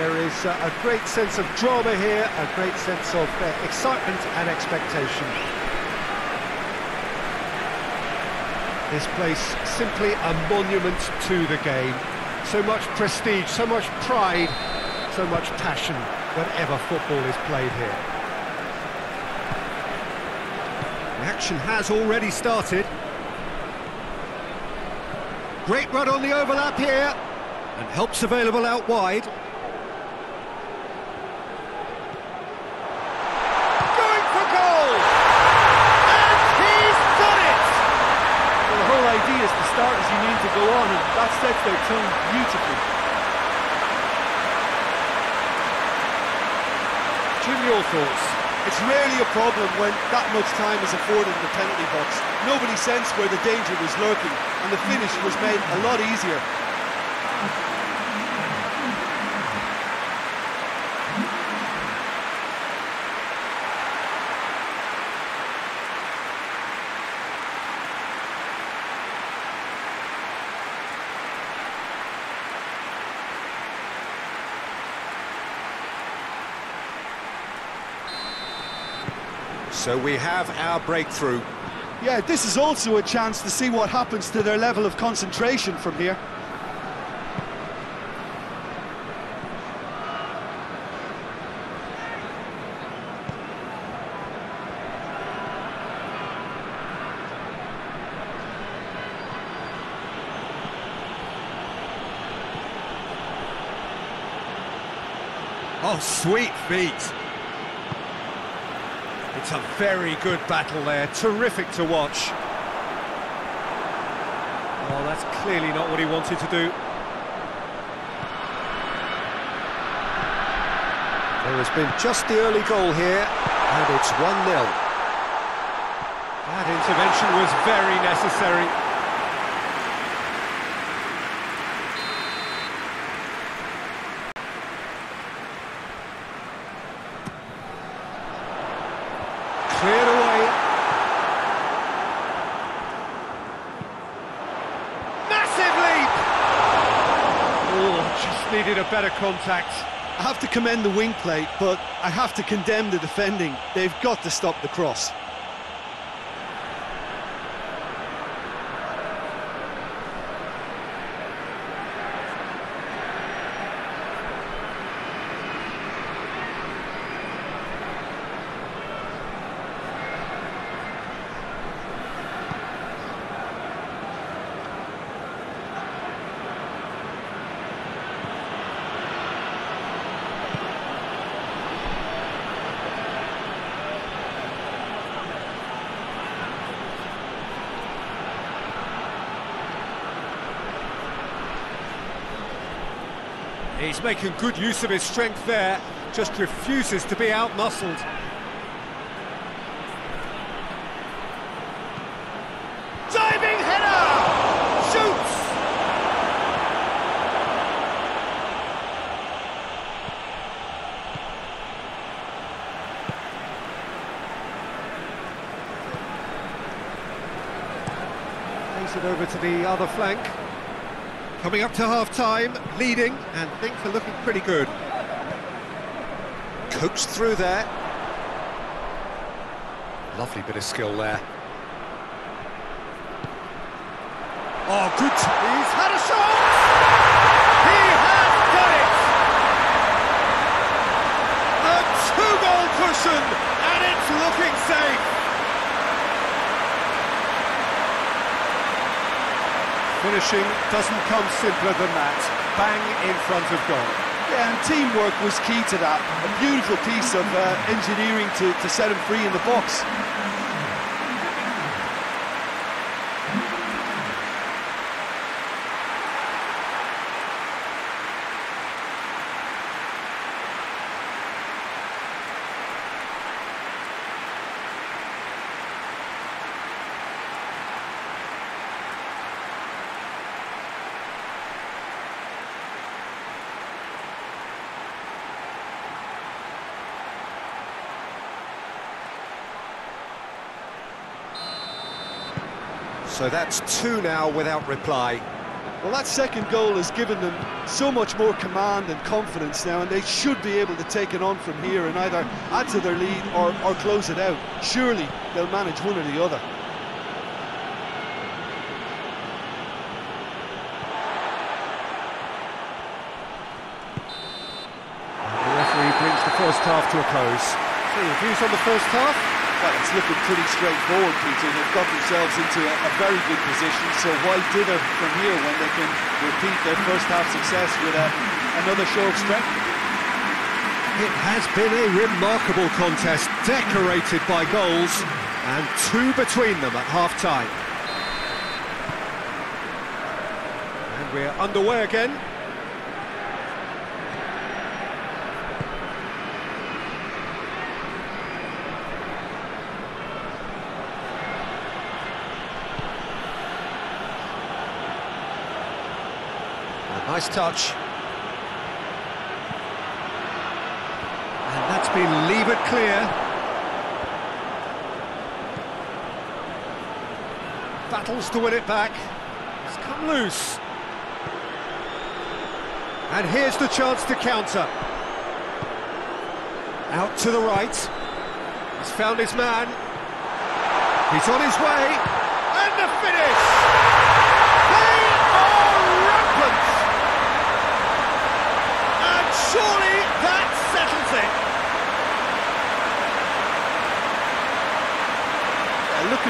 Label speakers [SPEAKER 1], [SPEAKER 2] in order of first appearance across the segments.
[SPEAKER 1] There is uh, a great sense of drama here, a great sense of uh, excitement and expectation. This place simply a monument to the game. So much prestige, so much pride, so much passion whenever football is played here. The action has already started. Great run on the overlap here, and helps available out wide. Going for goal! And he's done it!
[SPEAKER 2] Well, the whole idea is to start as you need to go on, and that sets their tone beautifully.
[SPEAKER 1] Jim, your thoughts?
[SPEAKER 3] It's rarely a problem when that much time is afforded in the penalty box. Nobody sensed where the danger was lurking, and the finish was made a lot easier.
[SPEAKER 1] So we have our breakthrough.
[SPEAKER 3] Yeah, this is also a chance to see what happens to their level of concentration from here.
[SPEAKER 1] Oh, sweet feet. A very good battle there, terrific to watch. Oh, that's clearly not what he wanted to do. There has been just the early goal here, and it's 1-0. That intervention was very necessary. Cleared away. Massive leap! Oh, just needed a better contact.
[SPEAKER 3] I have to commend the wing play, but I have to condemn the defending. They've got to stop the cross.
[SPEAKER 1] He's making good use of his strength there, just refuses to be outmuscled. Diving header! Shoots! Plays it over to the other flank. Coming up to half-time, leading, and things are looking pretty good. Coaxed through there. Lovely bit of skill there. Oh, good. He's had a shot! He has done it! A two-goal cushion, and it's looking safe. Finishing doesn't come simpler than that. Bang in front of goal.
[SPEAKER 3] Yeah, and teamwork was key to that. A beautiful piece of uh, engineering to, to set him free in the box.
[SPEAKER 1] So that's two now without reply.
[SPEAKER 3] Well, that second goal has given them so much more command and confidence now, and they should be able to take it on from here and either add to their lead or, or close it out. Surely they'll manage one or the other.
[SPEAKER 1] The referee brings the first half to a close. So your views on the first half?
[SPEAKER 3] Well, it's looking pretty straightforward, Peter. They've got themselves into a, a very good position, so why dither from here when they can repeat their first half success with a, another show of strength?
[SPEAKER 1] It has been a remarkable contest, decorated by goals, and two between them at half-time. And we're underway again. Nice touch. And that's been levered clear. Battles to win it back. It's come loose. And here's the chance to counter. Out to the right. He's found his man. He's on his way. And the finish! They are rampant! And surely that settles it.
[SPEAKER 3] Uh, looking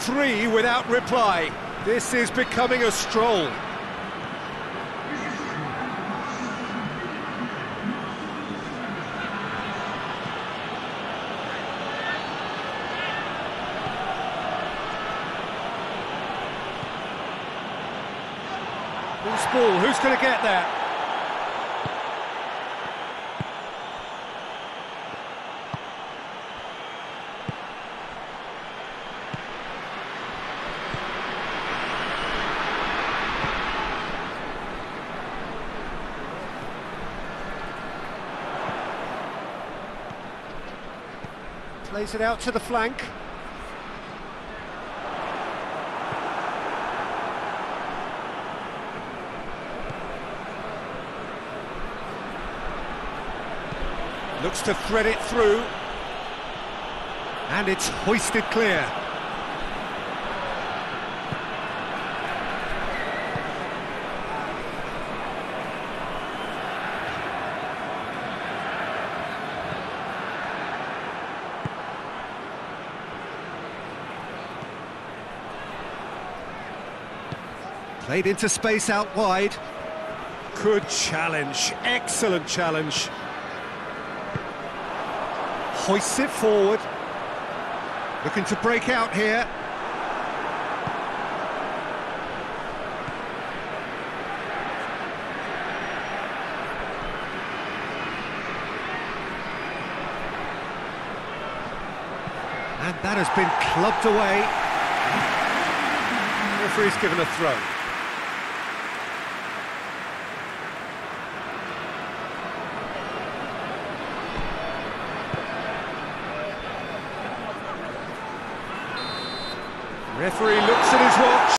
[SPEAKER 1] Three without reply. This is becoming a stroll. Loose ball, who's going to get there? Plays it out to the flank. Looks to thread it through. And it's hoisted clear. Played into space out wide. Good challenge, excellent challenge. Hoists it forward. Looking to break out here. And that has been clubbed away. The Referee's given a throw. Referee looks at his watch.